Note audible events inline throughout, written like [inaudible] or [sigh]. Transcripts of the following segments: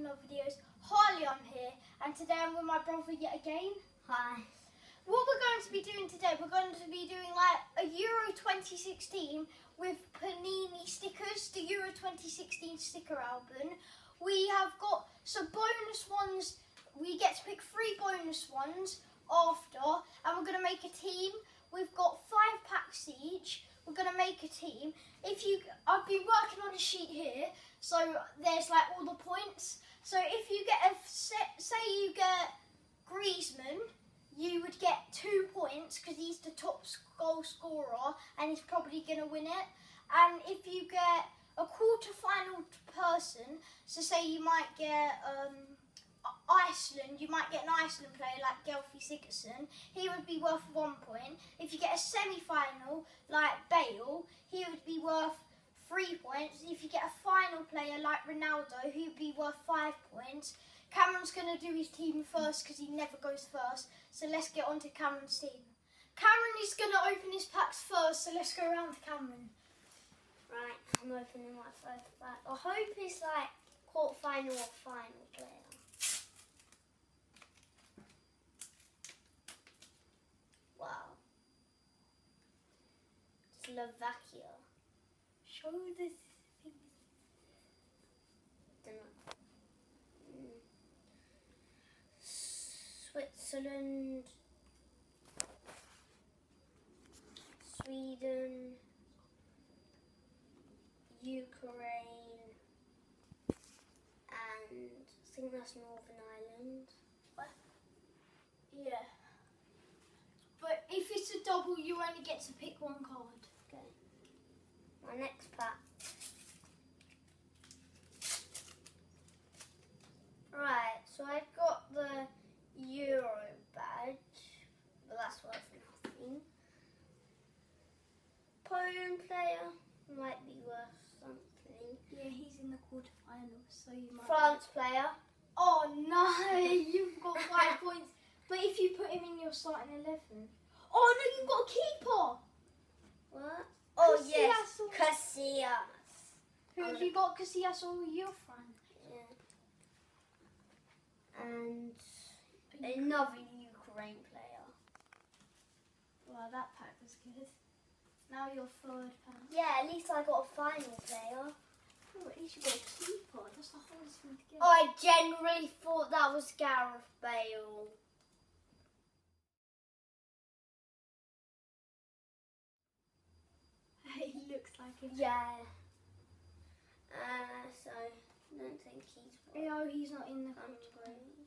another videos. Harley, I'm here, and today I'm with my brother yet again. Hi. What we're going to be doing today, we're going to be doing like a Euro 2016 with Panini stickers, the Euro 2016 sticker album. We have got some bonus ones. We get to pick three bonus ones after, and we're going to make a team. We've got five packs each. We're going to make a team. If you, I've been working on a sheet here, so there's like all the points. So if you get a, say you get Griezmann, you would get two points because he's the top goal scorer and he's probably going to win it. And if you get a quarter final person, so say you might get um, Iceland, you might get an Iceland player like Gylfi Sigurdsson, he would be worth one point. If you get a semi final like Bale, he would be worth three points. If you get a final player like Ronaldo, would be worth five points. Cameron's going to do his team first because he never goes first. So let's get on to Cameron's team. Cameron is going to open his packs first, so let's go around to Cameron. Right, I'm opening my first pack. I hope it's like quarter final or final player. Wow. Slovakia. Show this. Mm. Switzerland. Sweden. Ukraine. And I think that's Northern Ireland. What? Yeah. But if it's a double, you only get to pick one card. My next pack. Right, so I've got the Euro badge, but that's worth nothing. Poland player might be worth something. Yeah, he's in the quarterfinals, so you might. France player. Oh no, [laughs] you've got five points. But if you put him in your starting eleven. Oh no, you've got a keeper. What? Oh Casillas yes, or- Casillas. Who have you got? Casillas or Eurofran? Yeah. And another Ukraine player. Well, that pack was good. Now your third pack. Yeah, at least I got a final player. Oh, at least you got a keeper. That's the hardest thing to get. I generally thought that was Gareth Bale. [laughs] he looks like him. Yeah. Uh, so I don't think he's No, he's not in the country.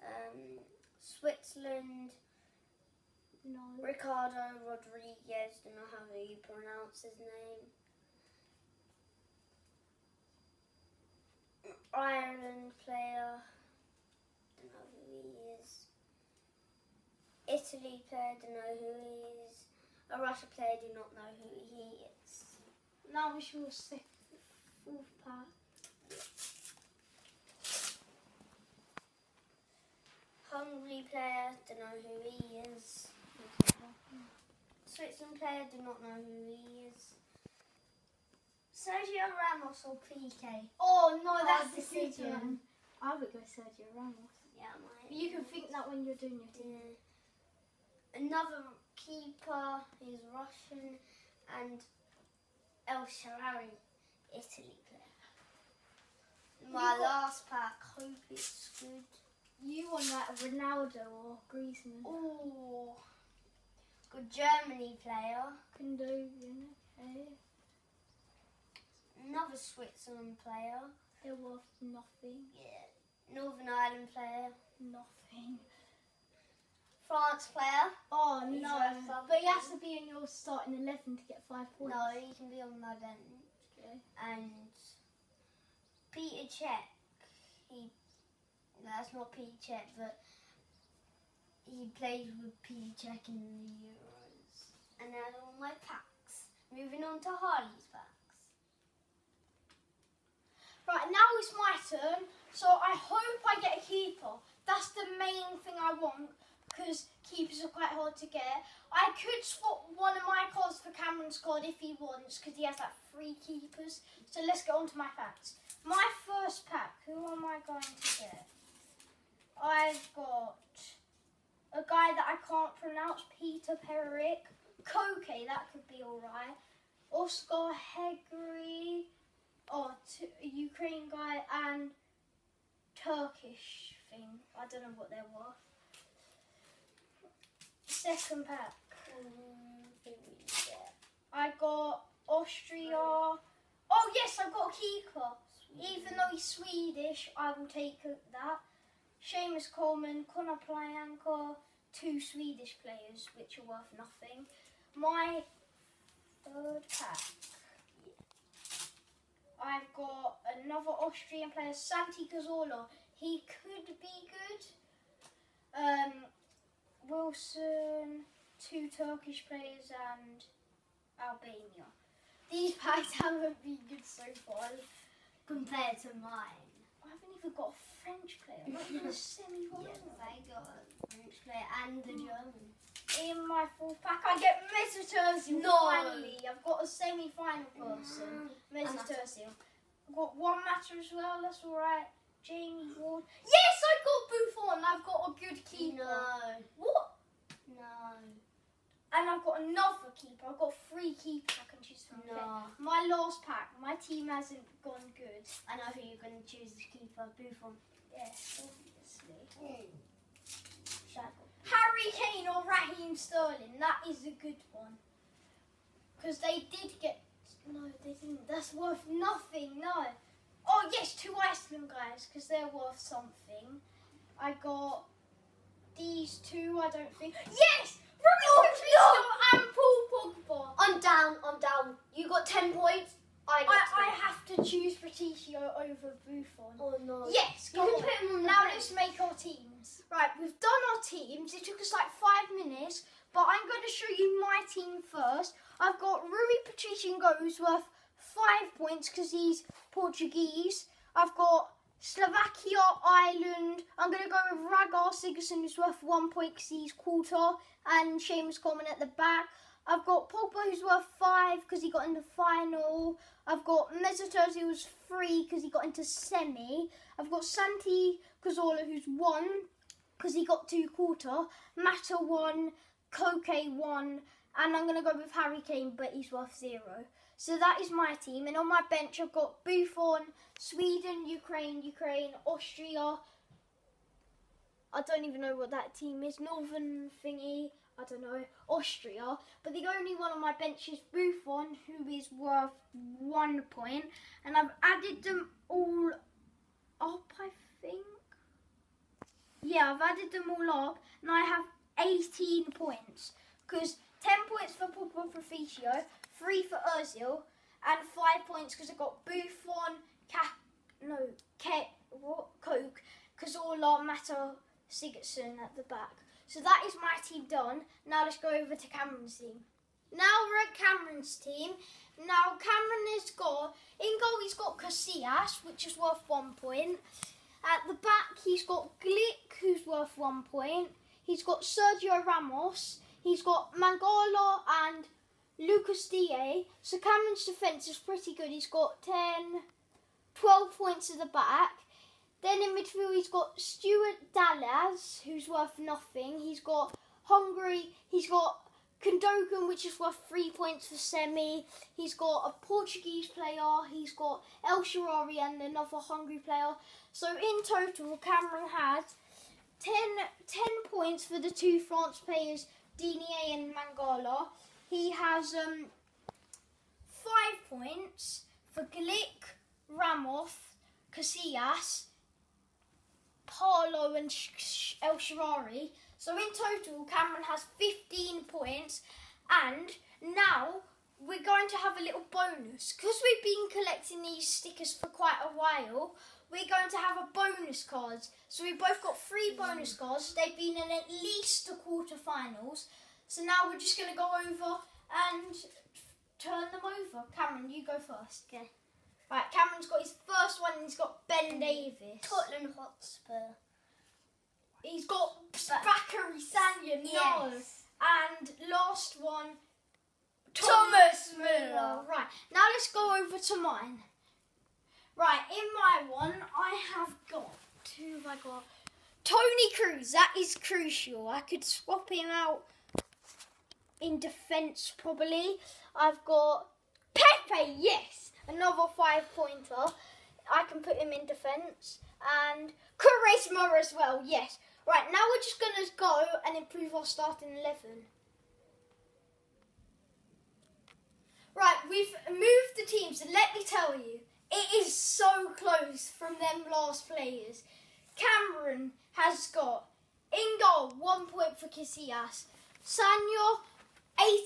Um, Switzerland, No. Ricardo Rodriguez. Don't know how you pronounce his name. Ireland player. Don't know who he is. Italy player. Don't know who he is. A Russia player. Do not know who he is. Now it's your sixth, fourth pack. Hungary player, don't know who he is. Switzerland player, do not know who he is. Sergio Ramos or Piqué? Oh no, that's the decision. decision. I would go Sergio Ramos. Yeah, my. You can think that when you're doing your team. Yeah. Another keeper is Russian and El Shaarawy, Italy player. My last pack, hope it's good. You want that Ronaldo or Griezmann? Oh, good Germany player. Condovian, okay. Eh? Another Switzerland player. They're worth nothing. Yeah. Northern Ireland player. Nothing. France player. Oh no. But he has to be in your starting 11 to get five points. No, he can be on my bench. And Peter Cech. He. No, that's not Peter Cech, but he plays with Peter Cech in the Euros. And that's all my packs. Moving on to Harley's packs. Right, now it's my turn. So I hope I get a keeper. That's the main thing I want because keepers are quite hard to get. I could swap one of my cards for Cameron's card if he wants because he has like three keepers. So let's get on to my facts. my first pack, who am I going to get? I've got a guy that I can't pronounce, Peter Peric. Koke, that could be alright. Oscar Hegri, oh, t- Ukraine guy, and Turkish thing. I don't know what they were. Second pack. I got Austria. Oh yes, I've got keeper. Even though he's Swedish, I will take that. Seamus Coleman, Conor Plyanka, two Swedish players, which are worth nothing. My third pack. I've got another Austrian player, Santi Cazorla. He could be good. Um, Wilson, two Turkish players, and Albania. These [laughs] packs haven't been good so far. Compared to mine. I haven't even got a French player. Not even a [laughs] semi Yes, I got a French player and a German. In my fourth pack, I get Mesut Ozil. No. Finally, I've got a semi-final person. Mm. Mesut Another. Ozil. I've got one Mata as well. That's all right. Jamie Ward. Yes, I got Buffon. I've got a good keeper. No, What? no, And I've got another keeper. I've got three keepers I can choose from. Okay. no. My last pack. My team hasn't gone good. I know who you're going to choose as keeper. Buffon. Yes, obviously. Hmm. Shaq. Harry Kane or Raheem Sterling. That is a good one. Because they did get. No, they didn't. That's worth nothing. No. Oh, yes, two Iceland guys. Because they're worth something. I got these two, I don't think. Yes! Robbie Patricio and Paul Pogba. I'm down. I'm down. You got ten points. I got. I, I have to choose Patricio over Buffon. Oh no. Yes, You go can on. put him on Now let's make our teams. Right, we've done our teams. It took us like five minutes, but I'm going to show you my team first. I've got Rui Patricio who's worth five points because he's Portuguese. I've got Slovakia, Ireland. I'm going to go with Ragnar Sigurdsson who's worth one point because he's quarter, and Seamus Coleman at the back. I've got Pogba who's worth five because he got in the final. I've got Mesut Ozil who's three because he got into semi. I've got Santi Cazorla who's one because he got two quarter. Mata one, Koke one, and I'm gonna go with Harry Kane, but he's worth zero. So that is my team, and on my bench I've got Buffon, Sweden, Ukraine, Ukraine, Austria. I don't even know what that team is. Northern thingy. I don't know. Austria. But the only one on my bench is Buffon, who is worth one point. And I've added them all up, I think. Yeah, I've added them all up. And I have 18 points. Because 10 points for Pogba Patricio, 3 for Ozil, and 5 points because I got Buffon, Ca- no, Ke- what? Koke, Cazorla, Mata, Sigurdsson at the back. So that is my team done. Now let's go over to Cameron's team. Now we're at Cameron's team. Now Cameron has got in goal he's got Casillas, which is worth one point. At the back he's got Glik, who's worth one point. He's got Sergio Ramos. He's got Mangala and Lucas Diaz. So Cameron's defence is pretty good. He's got 10, 12 points at the back. Then in midfield, he's got Stuart Dallas, who's worth nothing. He's got Hungary. He's got Gündogan, which is worth three points for semi. He's got a Portuguese player. He's got El Shaarawy and another Hungary player. So in total, Cameron has 10, 10 points for the two France players, Dinier and Mangala. He has um, five points for Glik, Ramos, Casillas, Parlo and El Shaarawy. So in total, Cameron has 15 points. And now we're going to have a little bonus. Because we've been collecting these stickers for quite a while, we're going to have a bonus cards. So we both got three bonus cards. They've been in at least the quarterfinals. So now we're just going to go over and turn them over. Cameron, you go first. Okay. Right, Cameron's got his first one and he's got Ben Davies. Tottenham Hotspur. He's got Bakary Sagna, no. Yes. And last one, Thomas Müller. Right, now let's go over to mine. Right, in my one, I have got two. Have I got Toni Kroos? That is crucial. I could swap him out in defence probably. I've got Pepe. Yes, another five pointer. I can put him in defence and Quaresma as well. Yes. Right now we're just gonna go and improve our starting eleven. Right, we've moved the teams, and let me tell you, it is so close from them last players. Cameron has got in goal one point for Casillas. Sagna,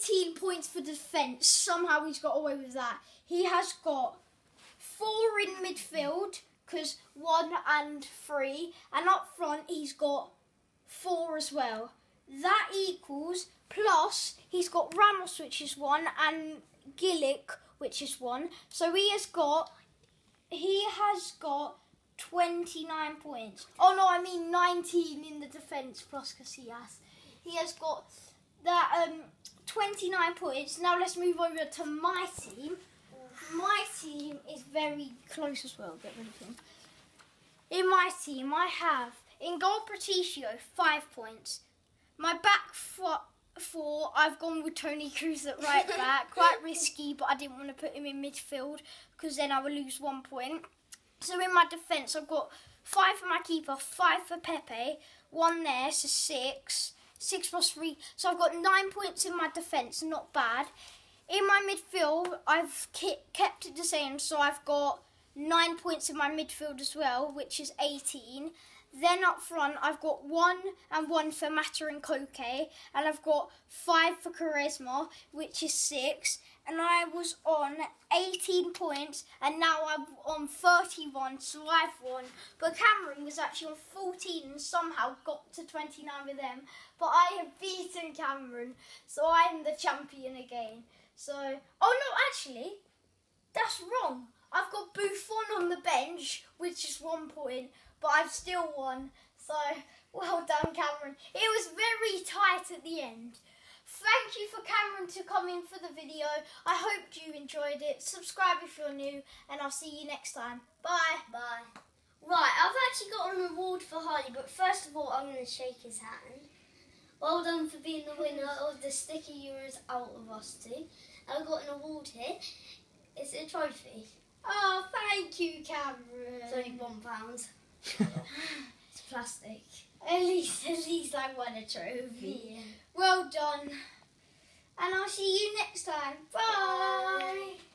18 points for defence. Somehow he's got away with that. He has got four in midfield because one and three, and up front he's got four as well. That equals plus he's got Ramos, which is one, and Gillick, which is one. So he has got he has got 29 points. Oh no, I mean 19 in the defence plus Casillas. He has got that um 29 points. Now let's move over to my team. My team is very close as well. Get rid of him. In my team, I have in goal Patricio, five points. My back foot four, I've gone with Toni Kroos at right [laughs] back. Quite risky, but I didn't want to put him in midfield because then I would lose one point. So in my defence, I've got five for my keeper, five for Pepe, one there, so six. Six plus three. So I've got nine points in my defence, not bad. In my midfield, I've kept it the same, so I've got nine points in my midfield as well, which is 18. Then up front, I've got one and one for Mata and Koke, and I've got five for Quaresma, which is six. And I was on 18 points, and now I'm on 31, so I've won. But Cameron was actually on 14 and somehow got to 29 with them. But I have beaten Cameron, so I'm the champion again. So, oh no, actually, that's wrong. I've got Buffon on the bench, which is one point but I've still won. So well done, Cameron. It was very tight at the end. Thank you for Cameron to come in for the video. I hope you enjoyed it. Subscribe if you're new, and I'll see you next time. Bye. Bye. Right, I've actually got an award for Harley, but first of all, I'm going to shake his hand. Well done for being the winner of the Sticky Euros out of us two. I've got an award here. It's a trophy. Oh, thank you, Cameron. It's only one pound. [laughs] it's plastic. At least, at least I won a trophy. Yeah. Well done. And I'll see you next time. Bye. Bye.